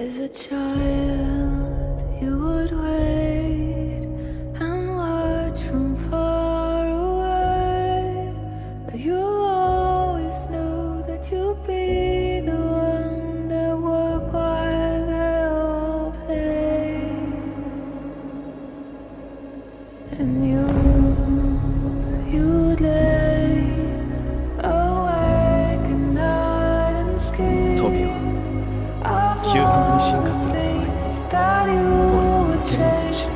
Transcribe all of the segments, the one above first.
As a child, you would wait and watch from far away. But you always knew that you'd be the one that would while they all play. And you, 進化する俺も似てるのかもしれ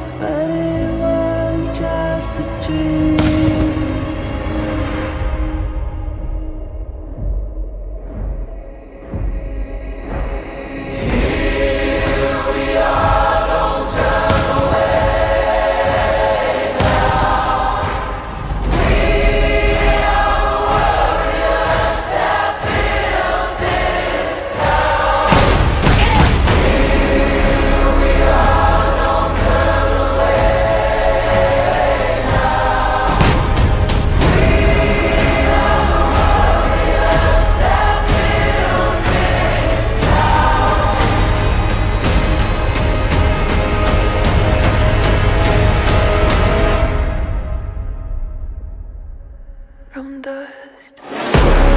ない from dust.